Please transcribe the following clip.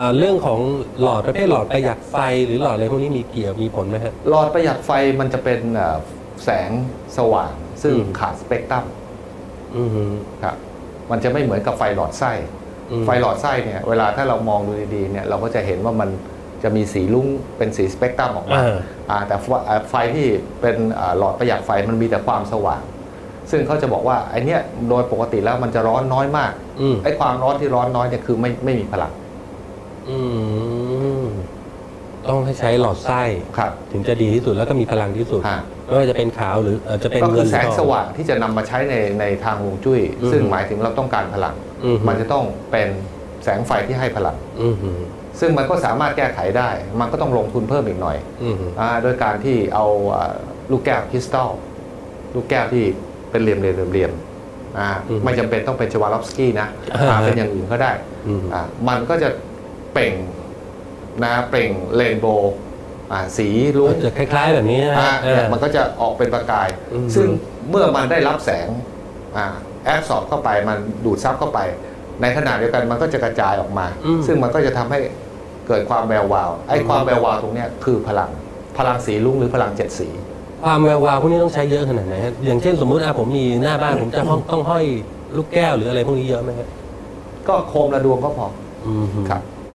อ่าเรื่องของหลอดประเภทหลอดประหยัดไฟหรือหลอดอะไรพวกนี้มีเกี่ยวมีผลไหมฮะหลอดประหยัดไฟมันจะเป็นเอ่อแสงสว่าง ซึ่งอืมขาดสเปกตรัมอือฮึครับมันจะไม่เหมือนกับไฟหลอดไส้อืมไฟหลอดไส้เนี่ยเวลาถ้าเรามองดูดีๆเนี่ยเราก็จะเห็นว่ามันจะมีสีลุ้งเป็นสีสเปกตรัมออกมาอ่าอ่าแต่ไฟอ่าไฟที่เป็นอ่าหลอดประหยัดไฟมันมีแต่ความสว่าง ซึ่งเขาจะบอกว่าไอเนี้ยโดยปกติแล้วมันจะร้อนน้อยมากอืมไอความร้อนที่ร้อนน้อยเนี่ยคือไม่ไม่มีพลังอืม ต้องให้ใช้หลอดไส้ ครับ ถึงจะดีที่สุดแล้วก็มีพลังที่สุดฮะ ไม่ว่าจะเป็นขาวหรือเอ่อจะเป็นก็เงิคืนอหรืแสงทอสว่างที่จะนำมาใช้ในในทางฮวงจุ้ย อืมซึ่งหมายถึงเราต้องการพลัง อืมมันจะต้องเป็นแสงไฟที่ให้พลัง อือฮึซึ่งมันก็สามารถแก้ไขได้ มันก็ต้องลงทุนเพิ่มอีกหน่อยอือฮึอาโดยการที่เอาอ่าลูกแก้วคริสตัลลูกแก้วที่เป็นเหลี่ยมเหลี่ยมเหลี่ยมๆอ่าไม่จำเป็นต้องเป็นชวาลอฟสกี้นะอ่าเป็นอย่างอื่นก็ได้ อืมอ่ามันก็จะ เปล่งนะเปล่งเรนโบว์อ่าสีลุ้งจะคล้าย ๆ แบบนี้นะอ่าฮะเนี่ยมันก็จะออกเป็นประกายอืมซึ่งเมื่อมันได้รับแสงอ่าแอบสอบเข้าไปมันดูดซับเข้าไป ในขณะเดียวกันมันก็จะกระจายออกมาอืมซึ่งมันก็จะทำให้เกิดความแวววาวไอ้ความแวววาวตรงเนี้ยคือพลังพลังสีลุ้งหรือพลังเจ็ดสีความแวววาวพวกนี้ต้องใช้เยอะขนาดไหนฮะอย่างเช่นสมมุติอะผมมีหน้าบ้านผมจะต้องต้องห้อยลูกแก้วหรืออะไรพวกนี้เยอะไหมฮะก็โคมระดวงก็พออืมฮึครับ